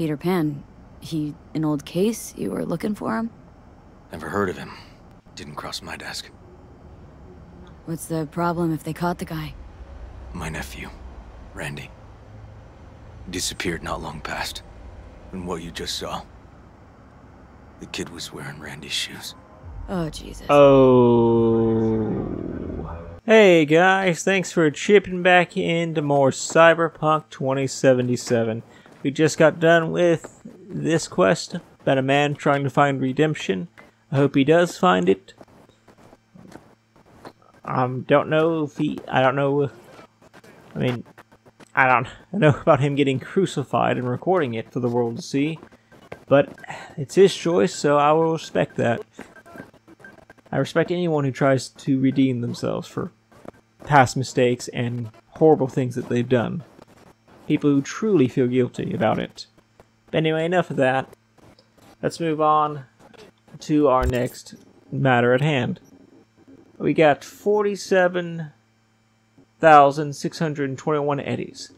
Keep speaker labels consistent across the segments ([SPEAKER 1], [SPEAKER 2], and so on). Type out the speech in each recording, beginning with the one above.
[SPEAKER 1] Peter Pan, he an old case? You were looking for him?
[SPEAKER 2] Never heard of him. Didn't cross my desk.
[SPEAKER 1] What's the problem if they caught the guy?
[SPEAKER 2] My nephew, Randy. Disappeared not long past. And what you just saw. The kid was wearing Randy's shoes.
[SPEAKER 1] Oh, Jesus.
[SPEAKER 3] Oh. Hey guys, thanks for chipping back into more Cyberpunk 2077. We just got done with this quest about a man trying to find redemption. I hope he does find it. Um, don't know if he. I don't know. I mean, I don't know about him getting crucified and recording it for the world to see, but it's his choice, so I will respect that. I respect anyone who tries to redeem themselves for past mistakes and horrible things that they've done. People who truly feel guilty about it. But anyway, enough of that. Let's move on to our next matter at hand. We got 47,621 eddies.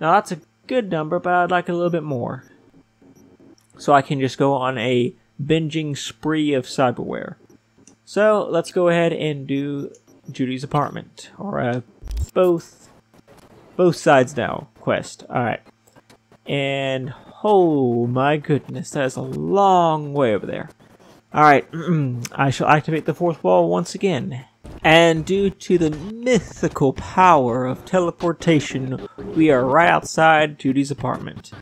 [SPEAKER 3] Now that's a good number, but I'd like a little bit more. So I can just go on a binging spree of cyberware. So let's go ahead and do Judy's apartment, or uh, both, both sides now quest. All right, and oh my goodness, that is a long way over there. All right, I shall activate the fourth wall once again. And due to the mythical power of teleportation, we are right outside Judy's apartment.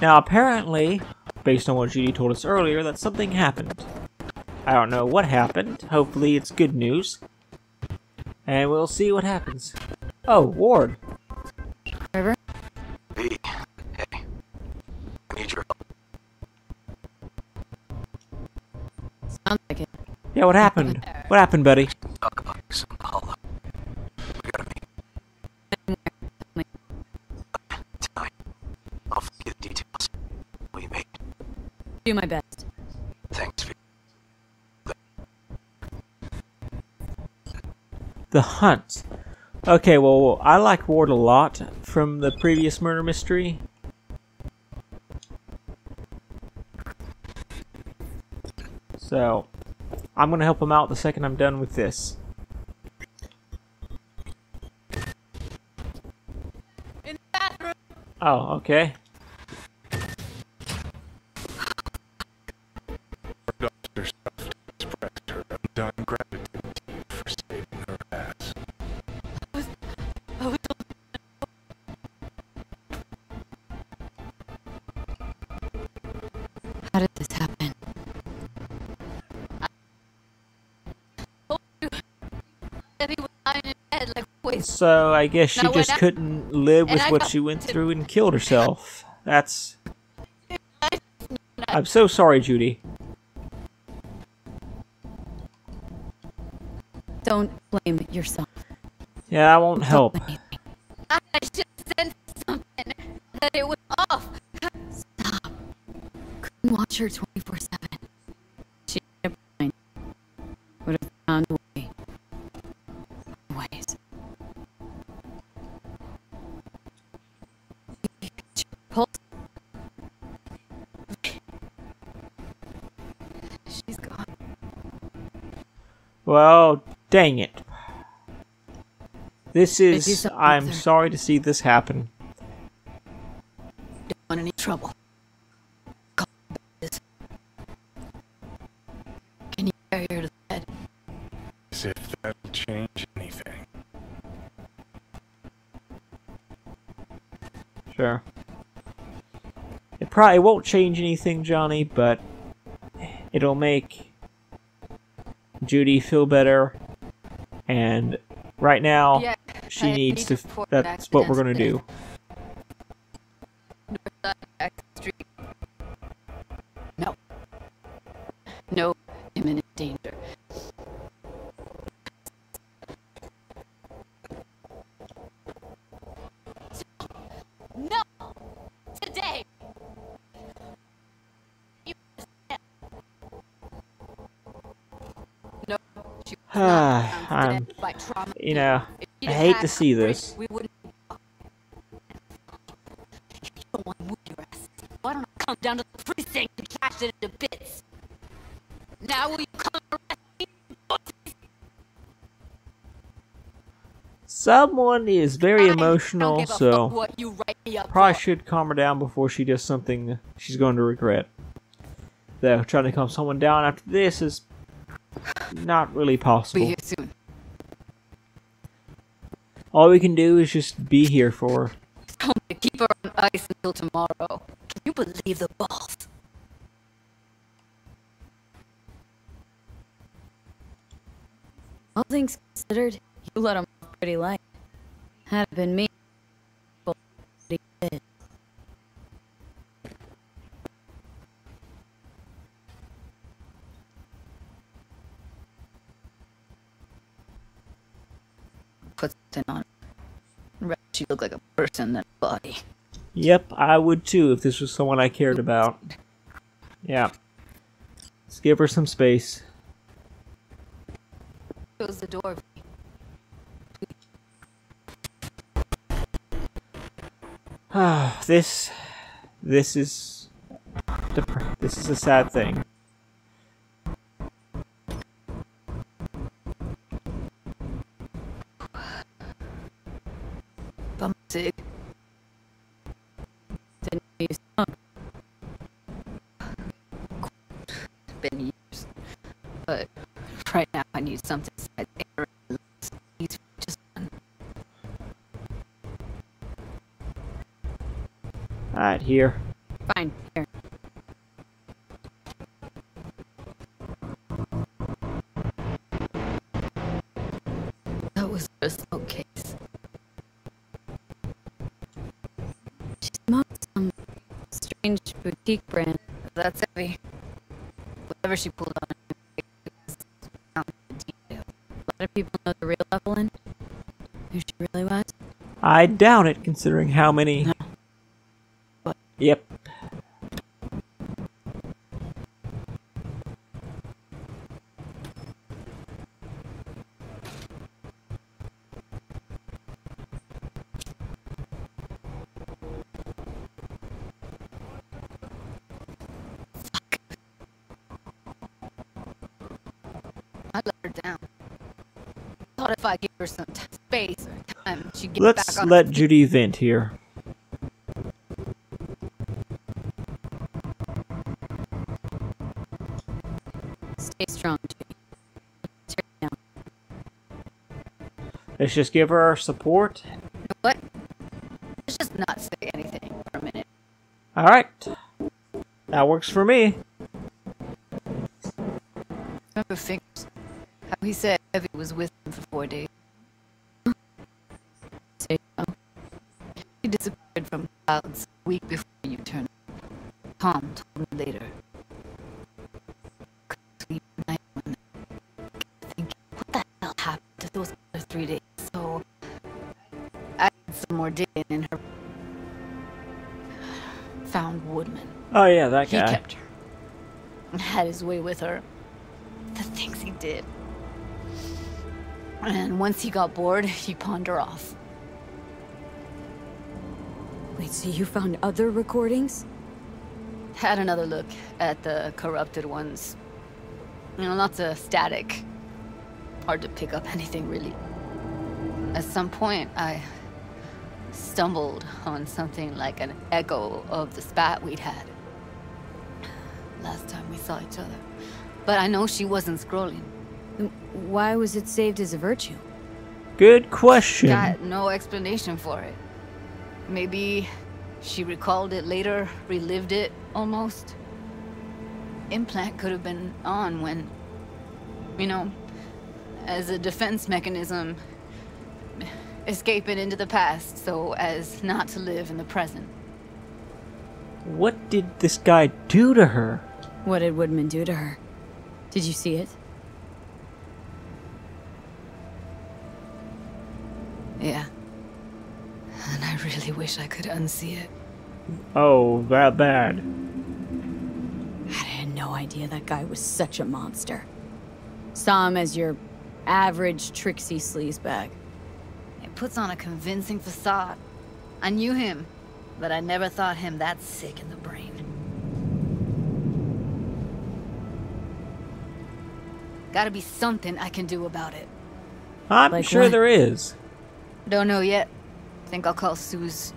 [SPEAKER 3] Now, apparently, based on what Judy told us earlier, that something happened. I don't know what happened. Hopefully it's good news. And we'll see what happens. Oh, Ward.
[SPEAKER 2] I need your help.
[SPEAKER 1] Sounds like it.
[SPEAKER 3] Yeah, what happened? What happened, buddy?
[SPEAKER 2] Talk about some hollow. We gotta meet. Tonight. I'll forget the details. We made.
[SPEAKER 1] Do my best.
[SPEAKER 2] Thanks for
[SPEAKER 3] The Hunt. Okay, well, I like Ward a lot from the previous murder mystery. So, I'm gonna help him out the second I'm done with this. Oh, okay.
[SPEAKER 4] Doctor Stuff expressed her undying gratitude to you for saving her ass.
[SPEAKER 1] How did this happen?
[SPEAKER 5] that he was lying in bed like wait
[SPEAKER 3] So I guess she just
[SPEAKER 5] I-
[SPEAKER 3] couldn't live with what she went through and killed herself. That's. I'm so sorry, Judy.
[SPEAKER 1] Don't blame yourself.
[SPEAKER 3] Yeah, that won't help.
[SPEAKER 1] Don't blame.
[SPEAKER 5] I should send something that it was off.
[SPEAKER 1] Couldn't watch her 24 7.
[SPEAKER 3] This
[SPEAKER 1] do
[SPEAKER 3] is. I'm
[SPEAKER 1] with
[SPEAKER 3] sorry to see this happen.
[SPEAKER 1] Don't want any trouble. Can you carry her to the bed?
[SPEAKER 4] As if that'll change anything.
[SPEAKER 3] Sure. It probably won't change anything, Johnny, but it'll make Judy feel better. And right now,
[SPEAKER 5] Yeah,
[SPEAKER 3] she needs
[SPEAKER 5] need
[SPEAKER 3] to. That's what we're gonna do.
[SPEAKER 5] Northside back street. No. No imminent danger. No! Today! You No, she was not
[SPEAKER 3] I'm-
[SPEAKER 5] by trauma.
[SPEAKER 3] You know,
[SPEAKER 5] If
[SPEAKER 3] I
[SPEAKER 5] she'd
[SPEAKER 3] hate to see this.
[SPEAKER 5] We wouldn't. Don't want to move your ass. Why don't I come down to the precinct and it into bits. Now will you come?
[SPEAKER 3] Someone is very emotional,
[SPEAKER 5] give a fuck
[SPEAKER 3] so
[SPEAKER 5] what you write me up
[SPEAKER 3] probably should calm her down before she does something she's going to regret. Though trying to calm someone down after this is not really possible.
[SPEAKER 5] Here soon.
[SPEAKER 3] All we can do is just be here for her.
[SPEAKER 5] Told me to keep her on ice until tomorrow. Can you believe the balls?
[SPEAKER 1] All things considered, you let him off pretty light. Had it been me,
[SPEAKER 5] Puts it on. Rather She look like a person than a body.
[SPEAKER 3] Yep, I would too if this was someone I cared about. Yeah. Let's give her some space.
[SPEAKER 5] Close the door.
[SPEAKER 3] this this is this is a sad thing.
[SPEAKER 1] Didn't know you smoke.
[SPEAKER 5] Been years. But right now I need something.
[SPEAKER 3] Alright, here.
[SPEAKER 1] Strange brand.
[SPEAKER 5] That's heavy. Whatever she pulled on. it was found in detail.
[SPEAKER 1] A lot of people know the real Evelyn. Who she really was.
[SPEAKER 3] I doubt it considering how many
[SPEAKER 5] let.
[SPEAKER 3] Judy vent here.
[SPEAKER 1] Stay strong, Judy. Tear it down.
[SPEAKER 3] Let's just give her our support.
[SPEAKER 5] What? Let's just not say anything for a minute.
[SPEAKER 3] Alright. That works for me.
[SPEAKER 5] Remember Fingers? How he said Evie was with him for four days. Disappeared from clouds a week before you turned up. Tom told me later. Couldn't sleep at night when thinking, what the hell happened to those other three days? So I had some more digging in her. Found Woodman.
[SPEAKER 3] Oh yeah, that guy.
[SPEAKER 5] He kept her. And had his way with her. The things he did. And once he got bored, he pawned her off.
[SPEAKER 1] So you found other recordings?
[SPEAKER 5] Had another look at the corrupted ones. You know, lots of static. Hard to pick up anything, really. At some point, I stumbled on something like an echo of the spat we'd had. Last time we saw each other. But I know she wasn't scrolling.
[SPEAKER 1] Why was it saved as a virtue?
[SPEAKER 3] Good question.
[SPEAKER 5] Got no explanation for it. Maybe she recalled it later, relived it almost. Implant could have been on when, you know, as a defense mechanism, escaping into the past so as not to live in the present.
[SPEAKER 3] What did this guy do to her?
[SPEAKER 1] What did Woodman do to her? Did you see it?
[SPEAKER 5] wish I could unsee it.
[SPEAKER 3] Oh, that bad.
[SPEAKER 1] I had no idea that guy was such a monster. Saw him as your average tricksy sleazebag.
[SPEAKER 5] It puts on a convincing facade. I knew him, but I never thought him that sick in the brain. Gotta be something I can do about it.
[SPEAKER 3] I'm
[SPEAKER 1] like
[SPEAKER 3] sure
[SPEAKER 1] what?
[SPEAKER 3] there is.
[SPEAKER 5] Don't know yet. Think I'll call Suze.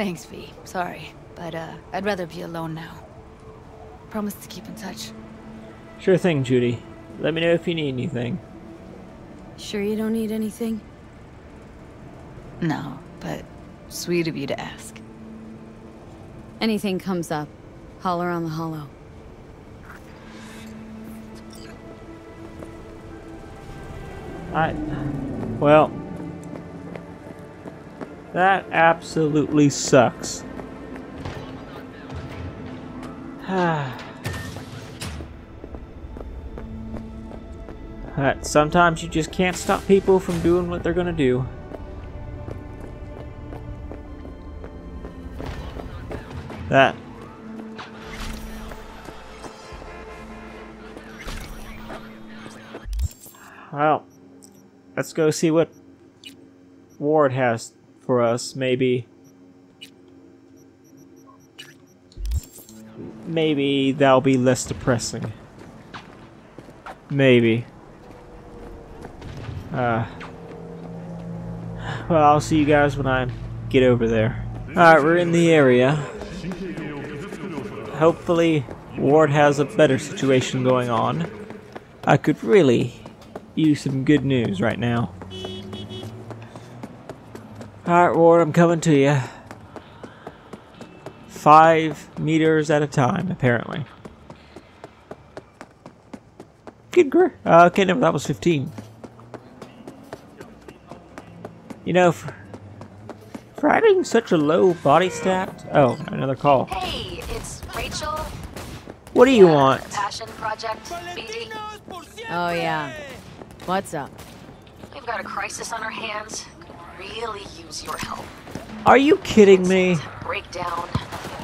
[SPEAKER 5] Thanks, V. Sorry, but uh, I'd rather be alone now. Promise to keep in touch.
[SPEAKER 3] Sure thing, Judy. Let me know if you need anything.
[SPEAKER 1] Sure you don't need anything?
[SPEAKER 5] No, but sweet of you to ask.
[SPEAKER 1] Anything comes up, holler on the holo.
[SPEAKER 3] I. Well. That absolutely sucks. Sometimes you just can't stop people from doing what they're gonna do. That. Well, let's go see what Ward has for us. Maybe. Maybe that'll be less depressing. Maybe. Uh. Well, I'll see you guys when I get over there. Alright, we're in the area. Hopefully, Ward has a better situation going on. I could really use some good news right now. Alright, Ward, I'm coming to you. Five meters at a time, apparently. Good gr- uh, okay, no, that was 15. You know, for, for having such a low body stat. Oh, another call.
[SPEAKER 6] Hey, it's Rachel.
[SPEAKER 3] What do you
[SPEAKER 6] uh,
[SPEAKER 3] want?
[SPEAKER 6] Passion Project, BD.
[SPEAKER 1] Oh yeah. What's up?
[SPEAKER 6] We've got a crisis on our hands. Really use your help.
[SPEAKER 3] Are you kidding me?
[SPEAKER 6] Break down.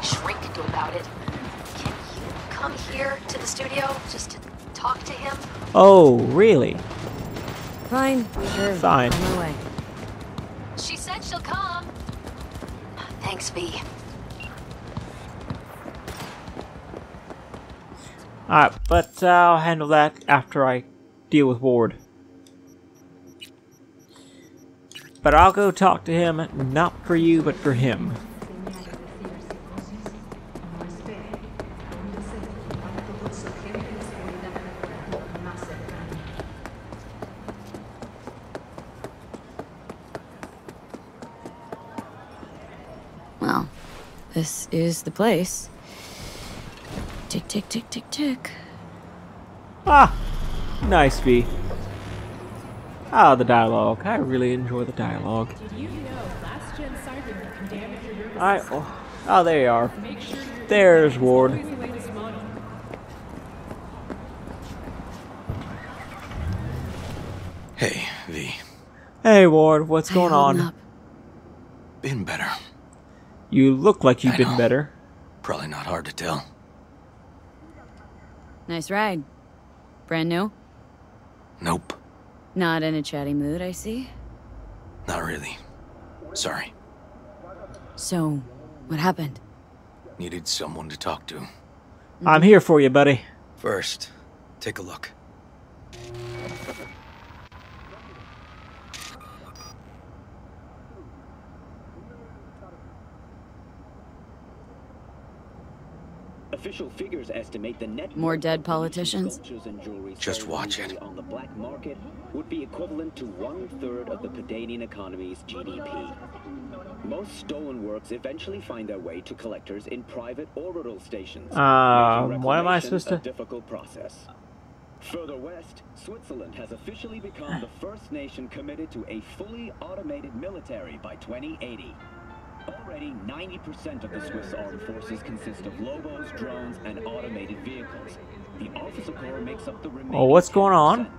[SPEAKER 6] Shrink can do about it. Can you come here to the studio just to talk to him?
[SPEAKER 3] Oh, really?
[SPEAKER 1] Fine. Sure.
[SPEAKER 3] Fine.
[SPEAKER 1] On way.
[SPEAKER 6] She said she'll come. Thanks, V.
[SPEAKER 3] Alright, but uh, I'll handle that after I deal with Ward. But I'll go talk to him, not for you, but for him.
[SPEAKER 1] Well, this is the place. Tick, tick, tick, tick, tick.
[SPEAKER 3] Ah! Nice, V. Ah, the dialogue. I really enjoy the dialogue. Alright, oh, oh, there you are. There's Ward.
[SPEAKER 2] Hey, V.
[SPEAKER 3] Hey, Ward, what's
[SPEAKER 1] I
[SPEAKER 3] going on?
[SPEAKER 1] Up.
[SPEAKER 2] Been better.
[SPEAKER 3] You look like you've
[SPEAKER 2] I
[SPEAKER 3] been
[SPEAKER 2] know.
[SPEAKER 3] better.
[SPEAKER 2] Probably not hard to tell.
[SPEAKER 1] Nice ride. Brand new?
[SPEAKER 2] Nope.
[SPEAKER 1] Not in a chatty mood, I see.
[SPEAKER 2] Not really. Sorry.
[SPEAKER 1] So, what happened?
[SPEAKER 2] Needed someone to talk to.
[SPEAKER 3] I'm here for you, buddy.
[SPEAKER 2] First, take a look.
[SPEAKER 7] Official figures estimate the net
[SPEAKER 1] More dead politicians?
[SPEAKER 7] sculptures and jewelry
[SPEAKER 2] Just watch it.
[SPEAKER 7] On the black market would be equivalent to one third of the Pedanian economy's GDP. Most stolen works eventually find their way to collectors in private orbital stations.
[SPEAKER 3] Um, what am I
[SPEAKER 7] reclamation
[SPEAKER 3] supposed to-
[SPEAKER 7] A difficult process. Further west, Switzerland has officially become the first nation committed to a fully automated military by 2080. Already, 90% of the Swiss armed forces consist of Lobos, drones, and automated vehicles. The Officer Corps makes up the remaining
[SPEAKER 3] Oh, what's going on?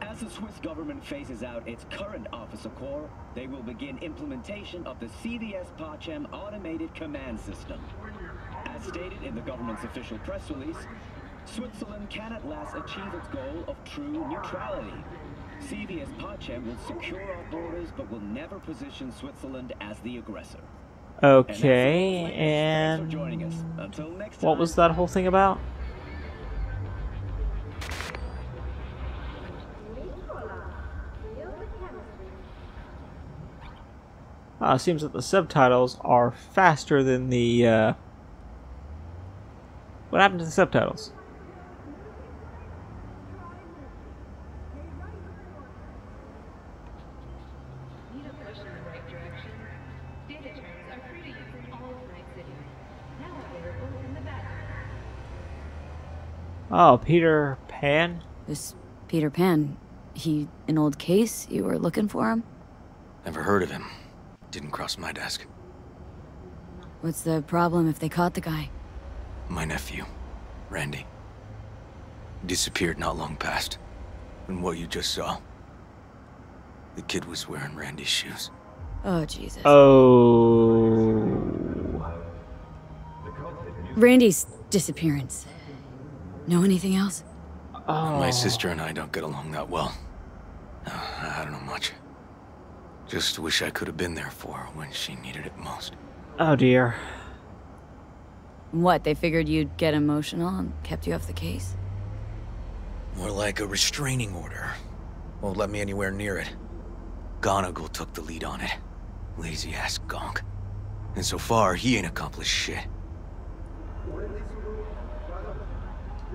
[SPEAKER 7] As the Swiss government phases out its current Officer Corps, they will begin implementation of the CVS Pacem automated command system. As stated in the government's official press release, Switzerland can at last achieve its goal of true neutrality. CVS Pacem will secure our borders but will never position Switzerland as the aggressor.
[SPEAKER 3] Okay, and,
[SPEAKER 7] and
[SPEAKER 3] what was that whole thing about? Uh, seems that the subtitles are faster than the. Uh... What happened to the subtitles? Oh, Peter Pan.
[SPEAKER 1] This Peter Pan, he an old case? You were looking for him?
[SPEAKER 2] Never heard of him. Didn't cross my desk.
[SPEAKER 1] What's the problem if they caught the guy?
[SPEAKER 2] My nephew, Randy. Disappeared not long past. And what you just saw. The kid was wearing Randy's shoes.
[SPEAKER 1] Oh, Jesus.
[SPEAKER 3] Oh.
[SPEAKER 1] Randy's disappearance. Know anything else?
[SPEAKER 3] Oh.
[SPEAKER 2] My sister and I don't get along that well. Uh, I don't know much. Just wish I could have been there for her when she needed it most.
[SPEAKER 3] Oh dear.
[SPEAKER 1] What, they figured you'd get emotional and kept you off the case?
[SPEAKER 2] More like a restraining order. Won't let me anywhere near it. Gonagle took the lead on it. Lazy ass gonk. And so far, he ain't accomplished shit.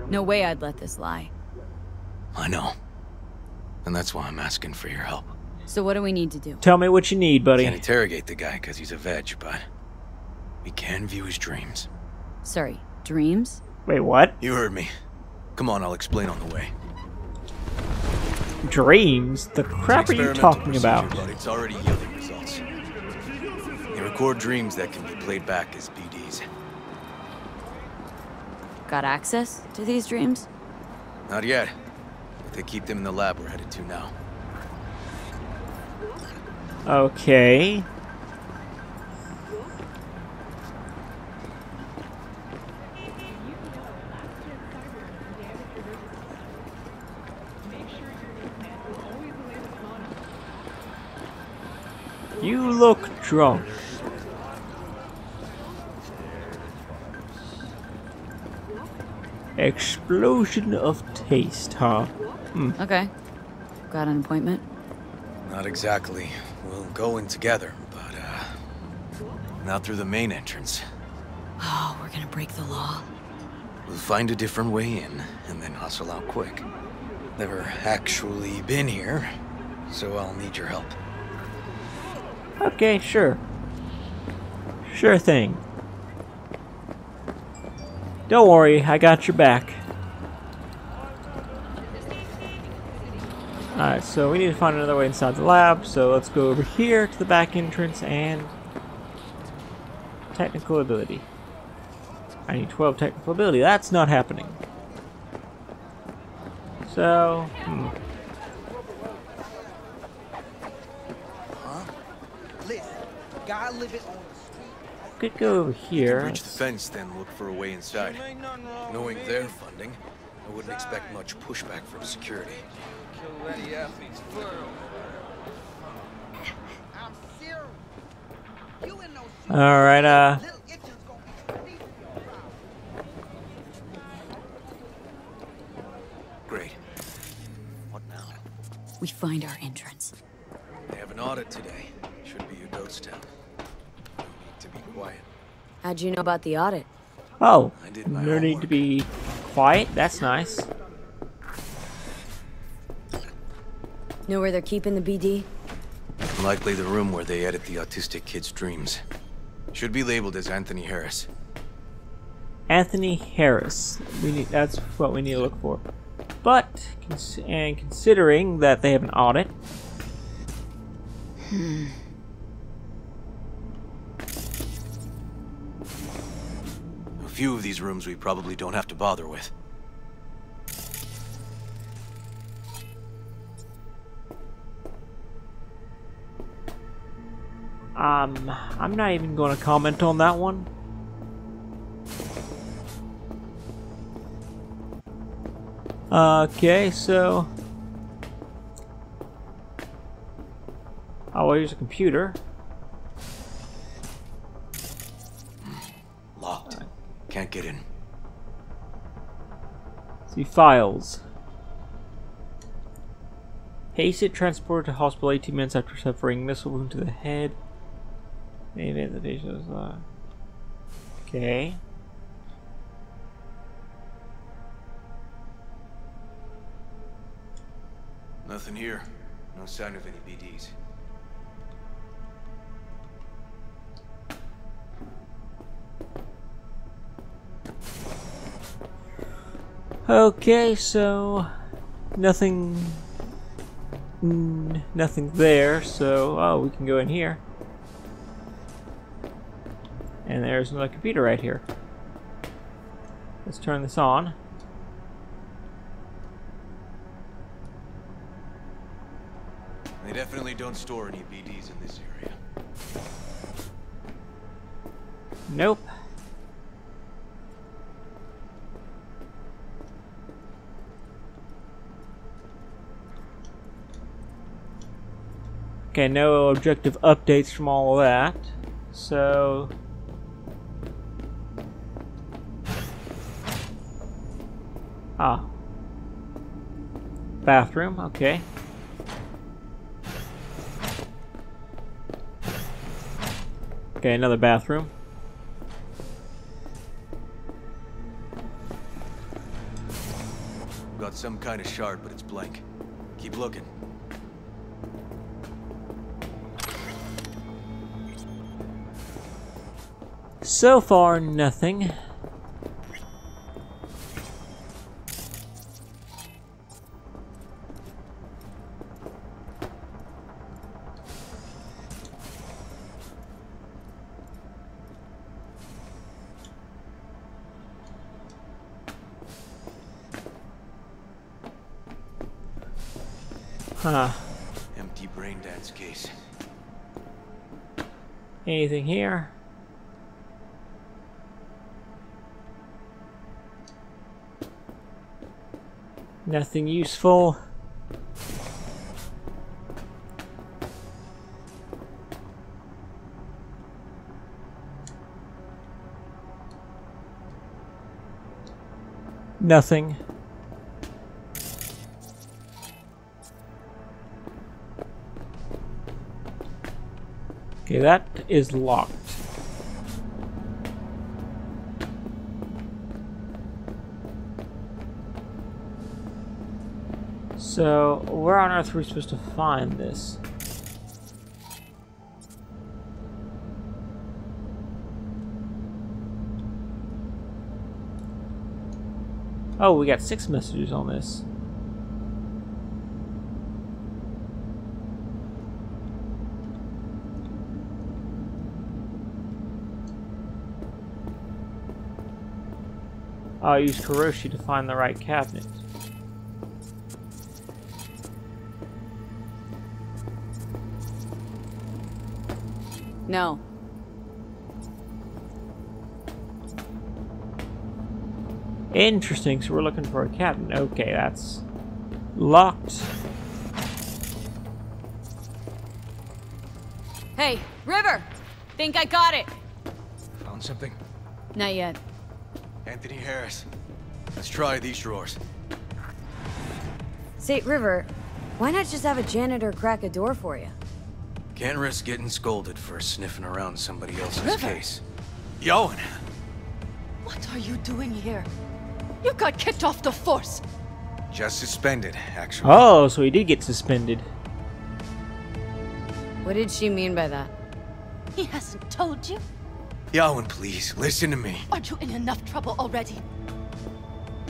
[SPEAKER 1] No way I'd let this lie.
[SPEAKER 2] I know. And that's why I'm asking for your help.
[SPEAKER 1] So what do we need to do?
[SPEAKER 3] Tell me what you need, buddy.
[SPEAKER 2] Can't interrogate the guy because he's a veg, but we can view his dreams.
[SPEAKER 1] Sorry, dreams?
[SPEAKER 3] Wait, what?
[SPEAKER 2] You heard me. Come on, I'll explain on the way.
[SPEAKER 3] Dreams? The crap are you
[SPEAKER 2] Experimental
[SPEAKER 3] talking about?
[SPEAKER 2] It's already yielding results. They record dreams that can be played back as BDs.
[SPEAKER 1] Got access to these dreams?
[SPEAKER 2] Not yet, but they keep them in the lab we're headed to now.
[SPEAKER 3] Okay. You look drunk. Explosion of taste, huh?
[SPEAKER 1] Okay. Got an appointment?
[SPEAKER 2] Not exactly. We'll go in together, but, uh... Not through the main entrance.
[SPEAKER 1] Oh, we're gonna break the law.
[SPEAKER 2] We'll find a different way in, and then hustle out quick. Never actually been here, so I'll need your help.
[SPEAKER 3] Okay, sure. Sure thing. Don't worry, I got your back. Alright, so we need to find another way inside the lab, so let's go over here to the back entrance and... Technical ability. I need 12 technical ability. That's not happening. So, hmm.
[SPEAKER 8] On.
[SPEAKER 3] Could go over here.
[SPEAKER 2] Breach the fence, then look for a way inside. Knowing their funding, I wouldn't expect much pushback from security.
[SPEAKER 8] Kill any athlete's fur. I'm serious. You in no shoes.
[SPEAKER 3] Alright, uh...
[SPEAKER 8] Little itching's gonna be too deep for your problem.
[SPEAKER 2] Great. What now?
[SPEAKER 1] We find our entrance.
[SPEAKER 2] They have an audit today. Should be a ghost town. Quiet.
[SPEAKER 1] How'd you know about the audit?
[SPEAKER 3] Oh,
[SPEAKER 2] I did my
[SPEAKER 3] no need to be quiet. That's nice.
[SPEAKER 1] Know where they're keeping the BD?
[SPEAKER 2] Likely the room where they edit the autistic kid's dreams. Should be labeled as Anthony Harris.
[SPEAKER 3] Anthony Harris. We need. That's what we need to look for. But cons- and considering that they have an audit,
[SPEAKER 2] A few of these rooms we probably don't have to bother with.
[SPEAKER 3] um, I'm not even going to comment on that one. Okay, so I'll use a computer.
[SPEAKER 2] Can't get in.
[SPEAKER 3] See files. Hasted transported to hospital 18 minutes after suffering missile wound to the head. Any invitation is uh, Okay.
[SPEAKER 2] Nothing here. No sign of any BDs.
[SPEAKER 3] Okay, so nothing, nothing there. So oh, we can go in here, and there's another computer right here. Let's turn this on.
[SPEAKER 2] They definitely don't store any BDs in this area.
[SPEAKER 3] Nope. Okay, no objective updates from all of that. So... Ah. Bathroom, okay. Okay, another bathroom.
[SPEAKER 2] Got some kind of shard, but it's blank. Keep looking.
[SPEAKER 3] So far, nothing. Huh.
[SPEAKER 2] Empty brain dance case.
[SPEAKER 3] Anything here? Nothing useful. Nothing. Okay, that is locked. So, where on earth are we supposed to find this? Oh, we got six messages on this. I'll use Kiroshi to find the right cabinet.
[SPEAKER 1] No.
[SPEAKER 3] Interesting, so we're looking for a cabinet. Okay, that's locked.
[SPEAKER 1] Hey, River! Think I got it!
[SPEAKER 2] Found something?
[SPEAKER 1] Not yet.
[SPEAKER 2] Anthony Harris. Let's try these drawers.
[SPEAKER 1] Say, River, why not just have a janitor crack a door for you?
[SPEAKER 2] Can't risk getting scolded for sniffing around somebody else's
[SPEAKER 9] River.
[SPEAKER 2] case. Yowen!
[SPEAKER 9] What are you doing here? You got kicked off the force.
[SPEAKER 2] Just suspended, actually.
[SPEAKER 3] Oh, so he did get suspended.
[SPEAKER 1] What did she mean by that?
[SPEAKER 9] He hasn't told you?
[SPEAKER 2] Yowen, please, listen to me.
[SPEAKER 9] Aren't you in enough trouble already?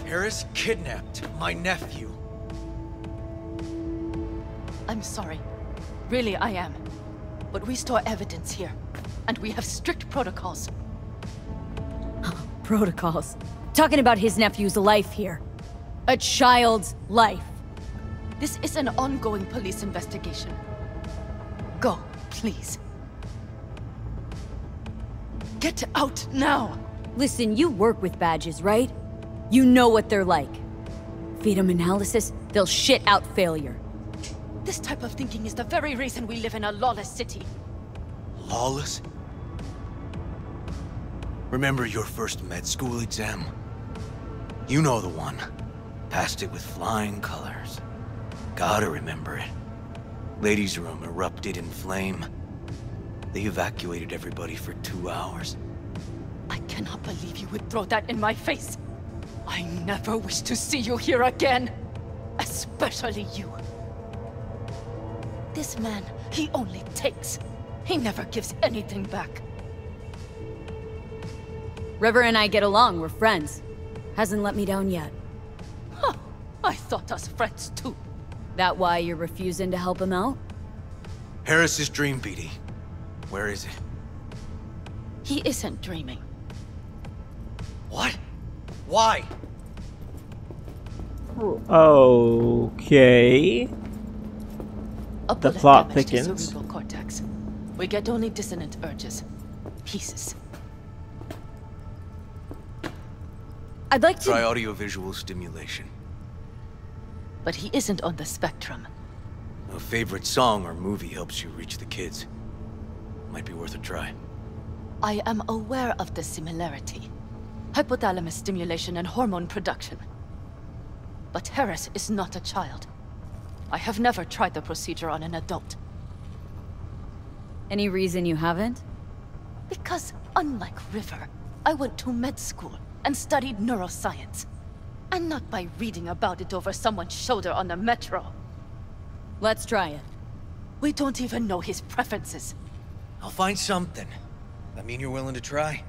[SPEAKER 2] Harris kidnapped my nephew.
[SPEAKER 9] I'm sorry. Really, I am. But we store evidence here. And we have strict protocols.
[SPEAKER 1] Protocols. Talking about his nephew's life here. A child's life.
[SPEAKER 9] This is an ongoing police investigation. Go, please. Get out now!
[SPEAKER 1] Listen, you work with badges, right? You know what they're like. Feed them analysis, they'll shit out failure.
[SPEAKER 9] This type of thinking is the very reason we live in a lawless city.
[SPEAKER 2] Lawless? Remember your first med school exam? You know the one. Passed it with flying colors. Gotta remember it. Ladies' room erupted in flame. They evacuated everybody for two hours.
[SPEAKER 9] I cannot believe you would throw that in my face. I never wish to see you here again. Especially you. This man, he only takes. He never gives anything back.
[SPEAKER 1] River and I get along, we're friends. Hasn't let me down yet.
[SPEAKER 9] Huh. I thought us friends too.
[SPEAKER 1] That why you're refusing to help him out?
[SPEAKER 2] Harris's dream, BD. Where is it?
[SPEAKER 9] He isn't dreaming.
[SPEAKER 2] What? Why?
[SPEAKER 3] Okay.
[SPEAKER 9] A
[SPEAKER 3] The plot
[SPEAKER 9] damaged his
[SPEAKER 3] thickens.
[SPEAKER 9] cerebral cortex. We get only dissonant urges. Pieces.
[SPEAKER 1] I'd like to-
[SPEAKER 2] Try audiovisual stimulation.
[SPEAKER 9] But he isn't on the spectrum.
[SPEAKER 2] A favorite song or movie helps you reach the kids. Might be worth a try.
[SPEAKER 9] I am aware of the similarity. Hypothalamus stimulation and hormone production. But Harris is not a child. I have never tried the procedure on an adult.
[SPEAKER 1] Any reason you haven't?
[SPEAKER 9] Because, unlike River, I went to med school and studied neuroscience. And not by reading about it over someone's shoulder on the metro.
[SPEAKER 1] Let's try it.
[SPEAKER 9] We don't even know his preferences.
[SPEAKER 2] I'll find something. That mean you're willing to try?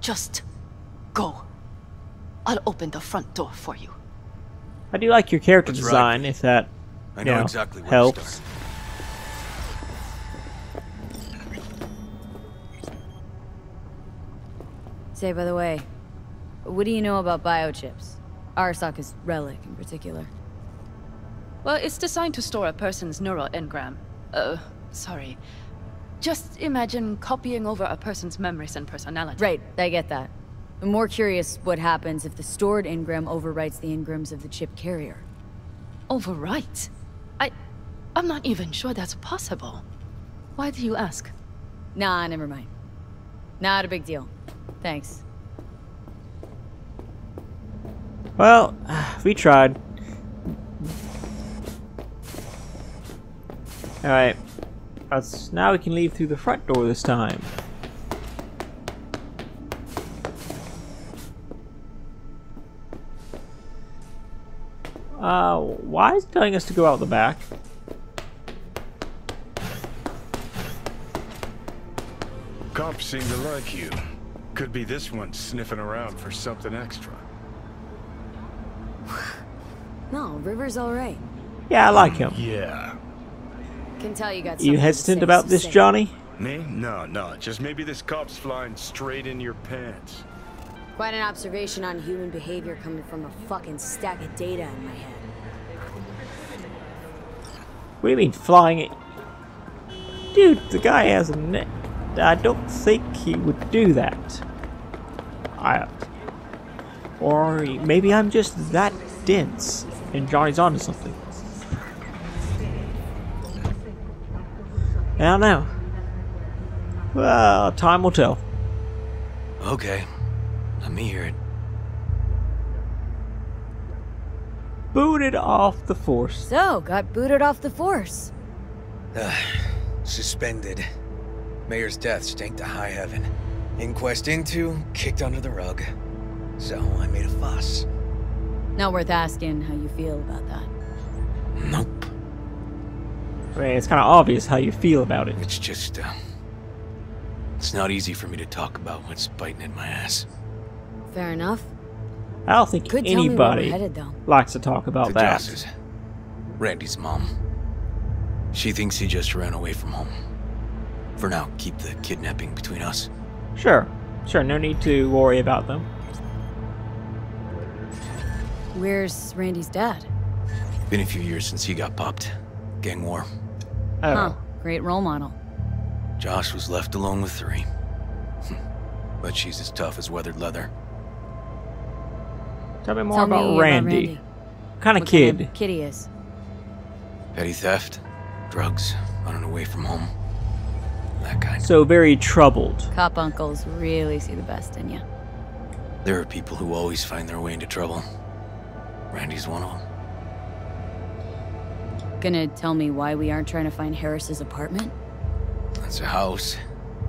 [SPEAKER 9] Just go. I'll open the front door for you.
[SPEAKER 3] I do like your character
[SPEAKER 2] That's right.
[SPEAKER 3] design, if that
[SPEAKER 2] I
[SPEAKER 3] you
[SPEAKER 2] know
[SPEAKER 3] know,
[SPEAKER 2] exactly where to
[SPEAKER 3] helps.
[SPEAKER 2] start.
[SPEAKER 1] Say, by the way, what do you know about biochips? Arasaka's relic in particular.
[SPEAKER 9] Well, it's designed to store a person's neural engram. Uh, sorry. Just imagine copying over a person's memories and personality.
[SPEAKER 1] Right, I get that. I'm more curious what happens if the stored engram overwrites the engrams of the chip carrier.
[SPEAKER 9] Overwrite? I... I'm not even sure that's possible. Why do you ask?
[SPEAKER 1] Nah, never mind. Not a big deal. Thanks.
[SPEAKER 3] Well, we tried. Alright. Now we can leave through the front door this time. Uh, why is it telling us to go out the back?
[SPEAKER 4] Cops seem to like you. Could be this one sniffing around for something extra.
[SPEAKER 1] No, River's alright.
[SPEAKER 3] Yeah, I like him.
[SPEAKER 4] Yeah.
[SPEAKER 1] Can tell you got something
[SPEAKER 3] You hesitant about this. Johnny?
[SPEAKER 4] Me? No, no. Just maybe this cop's flying straight in your pants.
[SPEAKER 1] Quite an observation on human behavior coming from a fucking stack of data in my head.
[SPEAKER 3] What do you mean flying it? Dude, the guy has a net. I don't think he would do that. I. Or maybe I'm just that dense, and Johnny's onto something. I don't know. Well, time will tell.
[SPEAKER 2] Okay. Let me hear it.
[SPEAKER 3] Booted off the force.
[SPEAKER 1] So, got booted off the force.
[SPEAKER 2] Suspended. Mayor's death stank to high heaven. Inquest into, kicked under the rug. So I made a fuss.
[SPEAKER 1] Not worth asking how you feel about that.
[SPEAKER 2] Nope.
[SPEAKER 3] I mean, it's kind of obvious how you feel about it.
[SPEAKER 2] It's just, uh. It's not easy for me to talk about what's biting at my ass.
[SPEAKER 1] Fair enough.
[SPEAKER 3] I don't think
[SPEAKER 1] Could tell me where we're
[SPEAKER 3] anybody
[SPEAKER 1] headed, though.
[SPEAKER 3] likes to talk about
[SPEAKER 2] the
[SPEAKER 3] that.
[SPEAKER 2] Joss's. Randy's mom. She thinks he just ran away from home. For now, keep the kidnapping between us.
[SPEAKER 3] Sure, sure, no need to worry about them.
[SPEAKER 1] Where's Randy's dad?
[SPEAKER 2] Been a few years since he got popped. Gang war.
[SPEAKER 3] Oh,
[SPEAKER 1] Huh. Great role model.
[SPEAKER 2] Joss was left alone with three. but she's as tough as weathered leather.
[SPEAKER 3] Tell me more
[SPEAKER 1] Tell
[SPEAKER 3] about,
[SPEAKER 1] me
[SPEAKER 3] Randy.
[SPEAKER 1] about Randy.
[SPEAKER 3] What kind of
[SPEAKER 1] What
[SPEAKER 3] kid?
[SPEAKER 1] Kind of kid he is.
[SPEAKER 2] Petty theft, drugs, running away from home. That kind.
[SPEAKER 3] So very troubled.
[SPEAKER 1] Cop uncles really see the best in you.
[SPEAKER 2] There are people who always find their way into trouble. Randy's one of them.
[SPEAKER 1] Gonna tell me why we aren't trying to find Harris's apartment?
[SPEAKER 2] That's a house,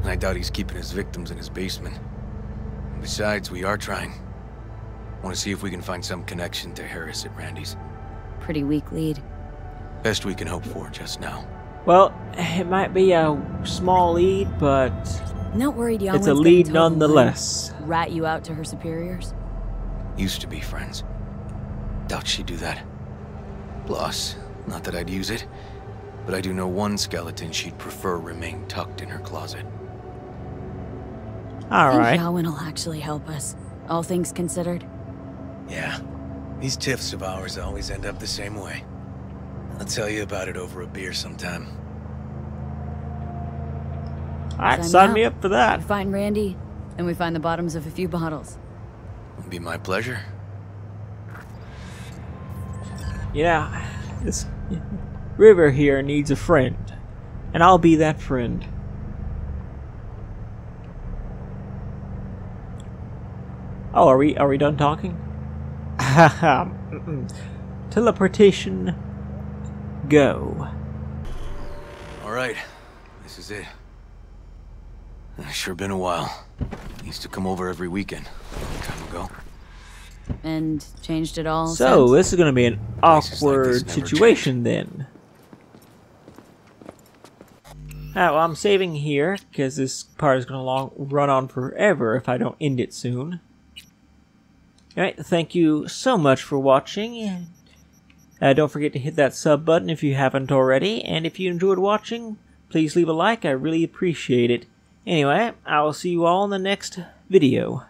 [SPEAKER 2] and I doubt he's keeping his victims in his basement. And besides, we are trying. Want to see if we can find some connection to Harris at Randy's.
[SPEAKER 1] Pretty weak lead.
[SPEAKER 2] Best we can hope for just now.
[SPEAKER 3] Well, it might be a small lead, but
[SPEAKER 1] Not worried Young
[SPEAKER 3] it's a lead
[SPEAKER 1] toe the line,
[SPEAKER 3] nonetheless.
[SPEAKER 1] Rat you out to her superiors?
[SPEAKER 2] Used to be friends. Doubt she'd do that. Plus, not that I'd use it, but I do know one skeleton she'd prefer remain tucked in her closet.
[SPEAKER 1] I think
[SPEAKER 3] Alright.
[SPEAKER 1] Yowen will actually help us, all things considered.
[SPEAKER 2] Yeah, these tiffs of ours always end up the same way. I'll tell you about it over a beer sometime.
[SPEAKER 3] Alright,
[SPEAKER 1] Sign
[SPEAKER 3] sign
[SPEAKER 1] me
[SPEAKER 3] me
[SPEAKER 1] up.
[SPEAKER 3] up for
[SPEAKER 1] We
[SPEAKER 3] that.
[SPEAKER 1] find Randy, and we find the bottoms of a few bottles.
[SPEAKER 2] It'll be my pleasure.
[SPEAKER 3] Yeah, this River here needs a friend, and I'll be that friend. Oh, are we are we done talking? Teleportation, go.
[SPEAKER 2] All right, this is it. Uh, Sure been a while. Used to come over every weekend, a long time ago.
[SPEAKER 1] And changed it all
[SPEAKER 3] So
[SPEAKER 1] since?
[SPEAKER 3] this is gonna be an
[SPEAKER 2] Places like this
[SPEAKER 3] awkward situation then. Alright, well I'm saving here because this part is gonna long run on forever if I don't end it soon. Alright, thank you so much for watching. Uh, don't forget to hit that sub button if you haven't already, and if you enjoyed watching, please leave a like, I really appreciate it. Anyway, I will see you all in the next video.